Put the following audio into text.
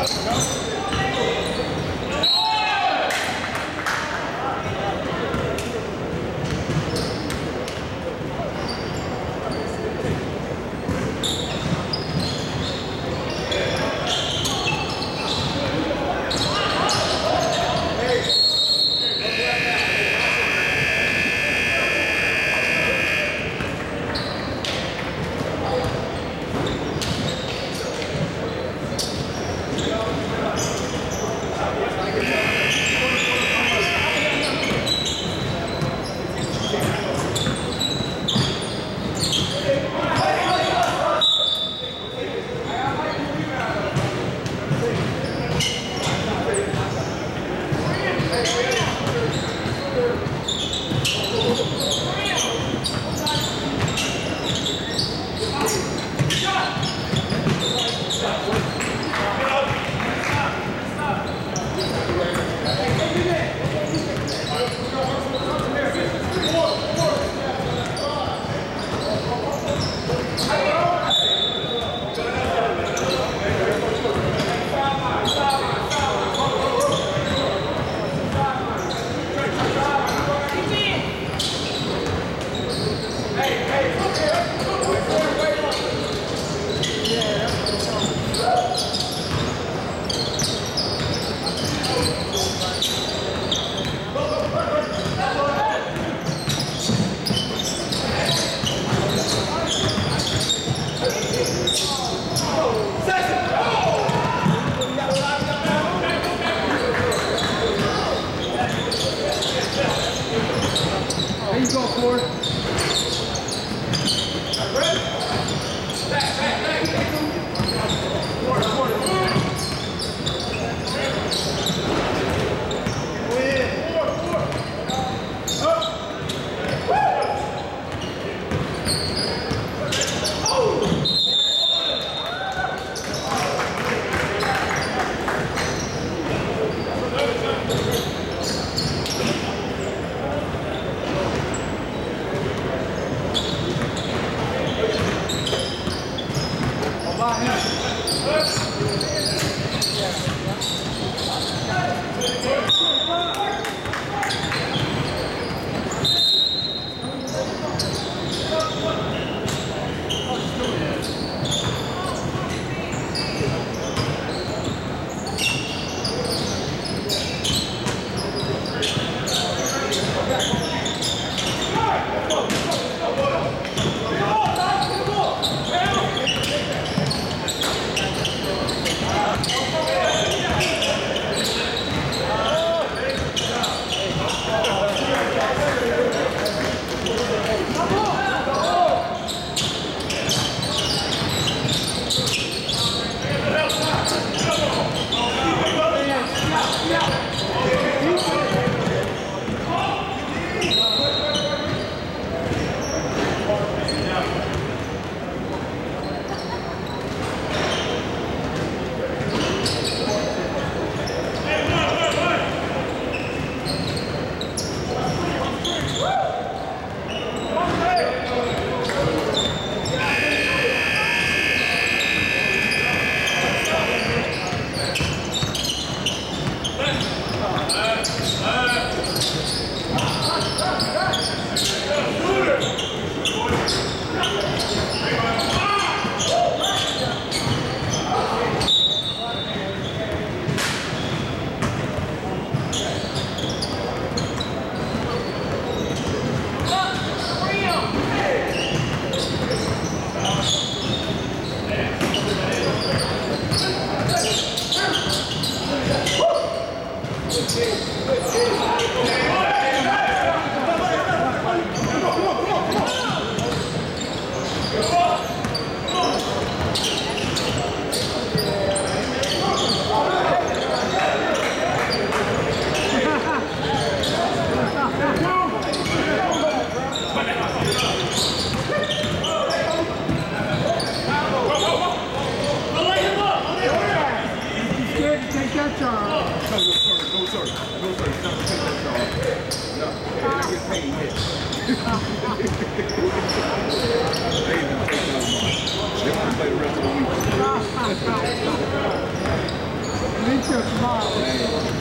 Não, não. Marcelo!